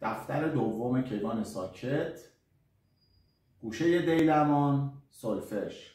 دفتر دوم کیوان ساکت گوشه دیلمان سلفش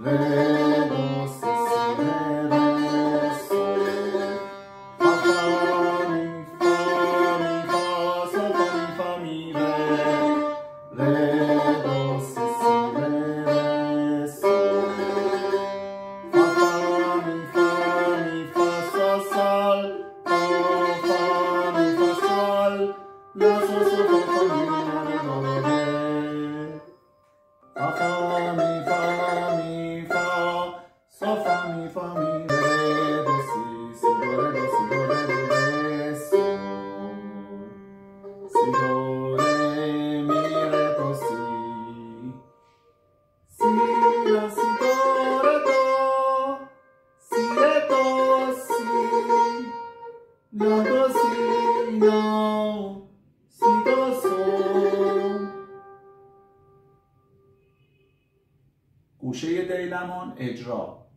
Let mi fa mi re do si si do re do si do re do re sol si do re mi re do si si la si do re do si re do si la do si no si do sol گوشه دیلمان اجرا